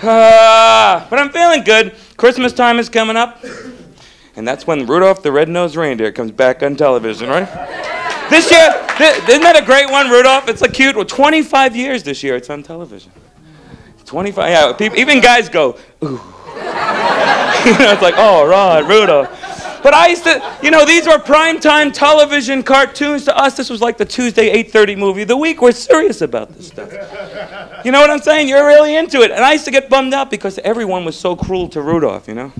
But I'm feeling good. Christmas time is coming up. And that's when Rudolph the Red-Nosed Reindeer comes back on television, right? this year, th- isn't that a great one, Rudolph? It's a cute one. 25 years this year it's on television. 25, yeah. Even guys go, ooh. you know, it's like, oh, right, Rudolph. But I used to, you know, these were primetime television cartoons. To us, this was like the Tuesday 8:30 movie of the week. We're serious about this stuff. You know what I'm saying? You're really into it. And I used to get bummed out because everyone was so cruel to Rudolph, you know?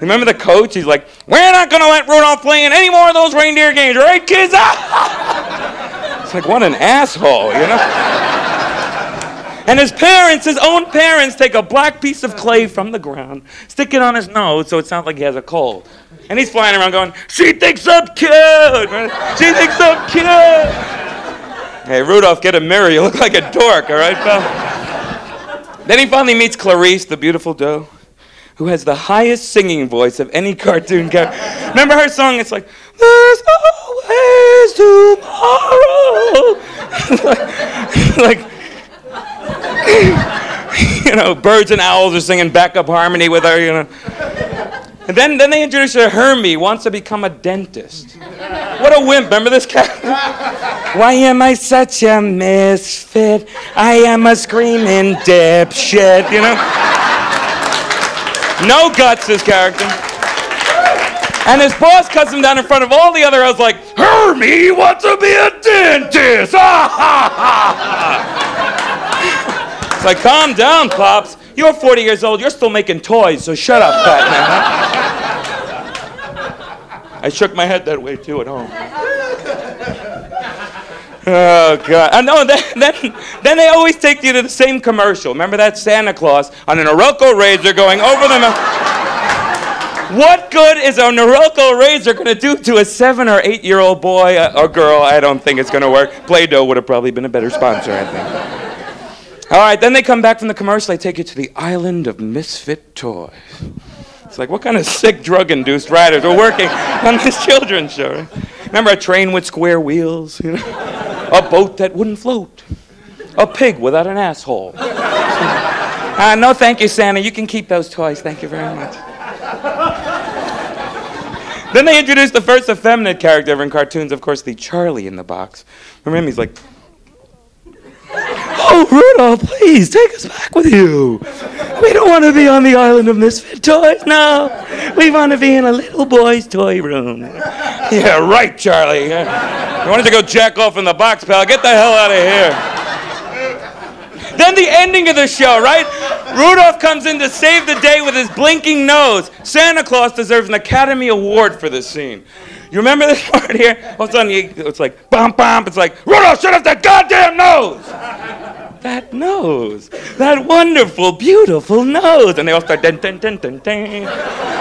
Remember the coach? He's like, we're not going to let Rudolph play in any more of those reindeer games, right, kids? it's like, what an asshole, you know? And his parents, his own parents, take a black piece of clay from the ground, stick it on his nose so it sounds like he has a cold. And he's flying around going, She thinks I'm cute! She thinks I'm cute! Hey, Rudolph, get a mirror. You look like a dork, all right, pal? Then he finally meets Clarice, the beautiful doe, who has the highest singing voice of any cartoon character. Remember her song? It's like, There's always tomorrow. like, like know, birds and owls are singing backup harmony with her, you know. And then, then they introduce her Hermie, wants to become a dentist. What a wimp. Remember this character? Why am I such a misfit? I am a screaming dipshit, you know? No guts, this character. And his boss cuts him down in front of all the other elves like, Hermie wants to be a dentist! Ah, ha, ha, ha. It's like, calm down, Pops. You're 40 years old. You're still making toys, so shut up, fat man. I shook my head that way, too, at home. Oh God! I know. Then, then, then they always take you to the same commercial. Remember that Santa Claus on an Norelco razor going over the. What good is a Norelco razor going to do to a seven or eight year old boy uh, or girl? I don't think it's going to work. Play-Doh would have probably been a better sponsor, I think. All right, then they come back from the commercial. They take you to the island of misfit toys. It's like, what kind of sick drug-induced writers are working on this children's show? Remember a train with square wheels? You know? A boat that wouldn't float. A pig without an asshole. Uh, no, thank you, Santa. You can keep those toys. Thank you very much. then they introduced the first effeminate character ever in cartoons, of course, the Charlie in the box. Remember? He's like, Oh, Rudolph, please take us back with you. We don't want to be on the island of misfit toys. No, we want to be in a little boy's toy room. Yeah, right, Charlie. You wanted to go jack off in the box, pal. Get the hell out of here. Then the ending of the show, right? Rudolph comes in to save the day with his blinking nose. Santa Claus deserves an Academy Award for this scene. You remember this part here? All of a sudden, it's like, bum, bum. It's like, Rudolph, shut up that goddamn nose, that wonderful, beautiful nose. And they all start, dun, dun, dun, dun.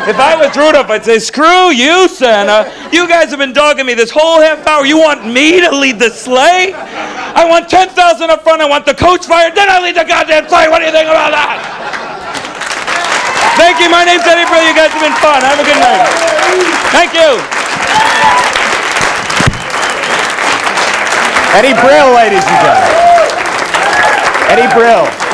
If I was Rudolph, I'd say, screw you, Santa. You guys have been dogging me this whole half hour. You want me to lead the sleigh? I want 10,000 up front. I want the coach fired. Then I lead the goddamn sleigh. What do you think about that? Thank you. My name's Eddie Brill. You guys have been fun. Have a good night. Thank you. Eddie Brill, ladies and gentlemen. Eddie Brill.